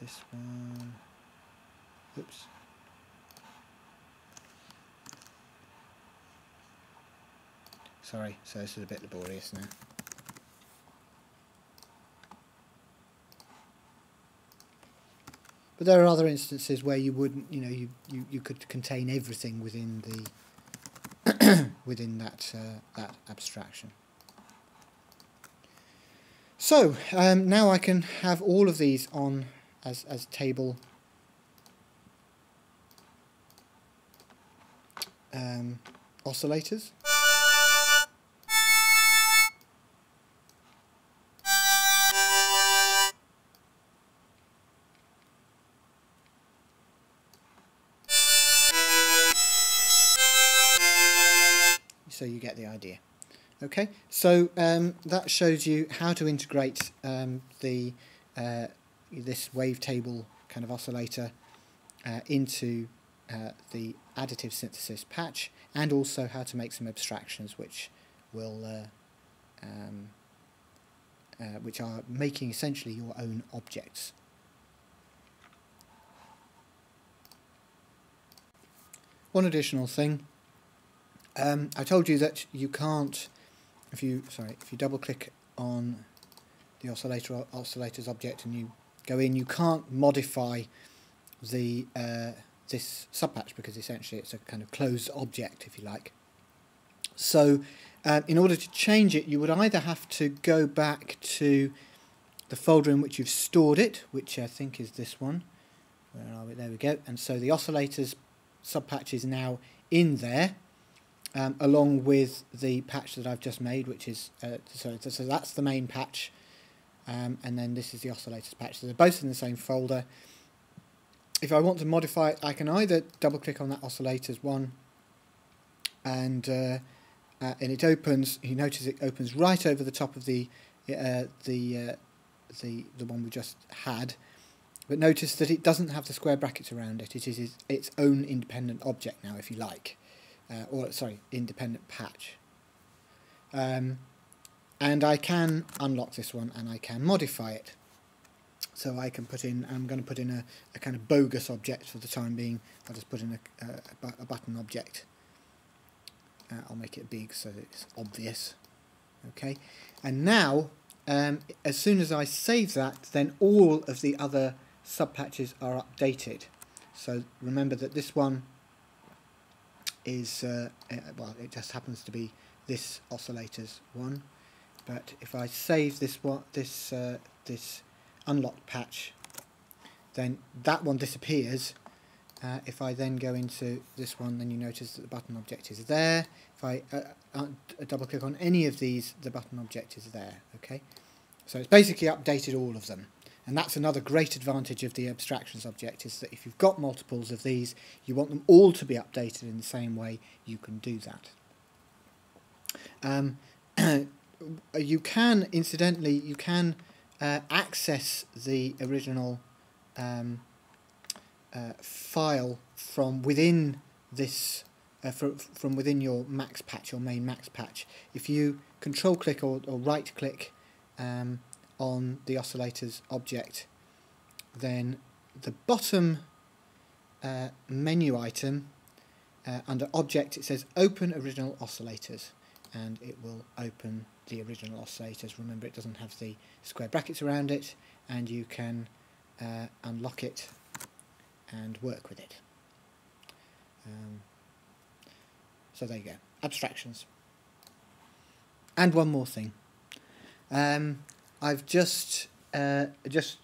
this one. Oops. Sorry, so this is a bit laborious now. But there are other instances where you wouldn't, you know, you, you, you could contain everything within the within that uh, that abstraction. So um, now I can have all of these on as as table um, oscillators. So you get the idea. Okay, so um, that shows you how to integrate um, the uh, this wavetable kind of oscillator uh, into uh, the additive synthesis patch and also how to make some abstractions which will uh, um, uh, which are making essentially your own objects. One additional thing, um, I told you that you can't, if you sorry, if you double click on the oscillator oscillator's object and you go in, you can't modify the uh, this subpatch because essentially it's a kind of closed object, if you like. So uh, in order to change it, you would either have to go back to the folder in which you've stored it, which I think is this one. Where are we? There we go. And so the oscillators subpatch is now in there, um, along with the patch that I've just made, which is uh, so, so that's the main patch, um, and then this is the oscillators patch. So they're both in the same folder if I want to modify it, I can either double click on that oscillators one and uh, uh, and it opens. You notice it opens right over the top of the uh, the uh, the the one we just had. But notice that it doesn't have the square brackets around it. It is its own independent object now, if you like, uh, or sorry, independent patch. Um, and I can unlock this one and I can modify it. So I can put in, I'm going to put in a, a kind of bogus object for the time being. I'll just put in a, a, a button object. Uh, I'll make it big so it's obvious. Okay, and now um, as soon as I save that, then all of the other subpatches are updated. So remember that this one is, uh, uh, well, it just happens to be this oscillators one. But if I save this one, this uh, this unlocked patch, then that one disappears. Uh, if I then go into this one, then you notice that the button object is there. If I uh, uh, double click on any of these, the button object is there. Okay, so it's basically updated all of them. And that's another great advantage of the abstractions object is that if you've got multiples of these, you want them all to be updated in the same way, you can do that. Um, you can, incidentally, you can uh, access the original um, uh, file from within this uh, for, from within your max patch or main max patch. If you control click or, or right click um, on the oscillators object, then the bottom uh, menu item uh, under object it says open original oscillators and it will open the original oscillators. Remember it doesn't have the square brackets around it and you can uh, unlock it and work with it. Um, so there you go, abstractions. And one more thing. Um, I've just, uh, just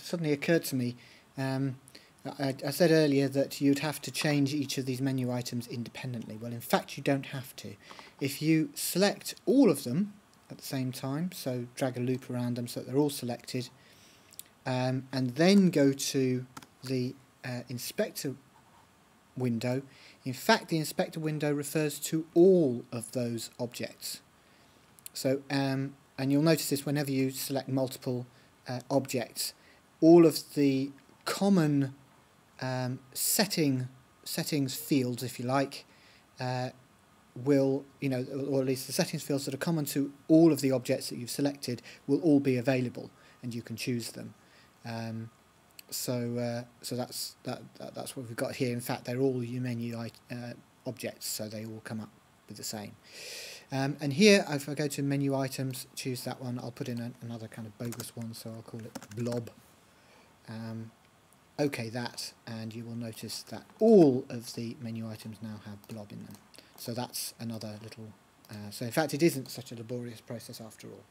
suddenly occurred to me, um, I, I, said earlier that you'd have to change each of these menu items independently. Well, in fact, you don't have to. If you select all of them at the same time, so drag a loop around them so that they're all selected, um, and then go to the uh, inspector window, in fact the inspector window refers to all of those objects. So, um, and you'll notice this whenever you select multiple uh, objects, all of the common um, setting settings fields, if you like, uh, will, you know, or at least the settings fields that are common to all of the objects that you've selected will all be available and you can choose them. Um, so uh, so that's that, that that's what we've got here. In fact, they're all menu uh, objects, so they all come up with the same. Um, and here, if I go to menu items, choose that one, I'll put in a, another kind of bogus one, so I'll call it blob. Um, OK that, and you will notice that all of the menu items now have blob in them. So that's another little... Uh, so in fact, it isn't such a laborious process after all.